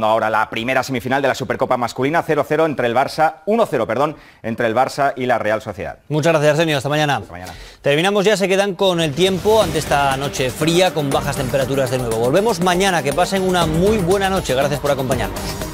ahora la primera semifinal de la Supercopa masculina 0-0 entre el Barça 1-0, perdón, entre el Barça y la Real Sociedad. Muchas gracias, Arsenio. Hasta mañana. Hasta mañana. Terminamos ya, se quedan con el tiempo ante esta noche fría con bajas temperaturas de nuevo. Volvemos mañana, que pasen una muy buena noche. Gracias por acompañarnos.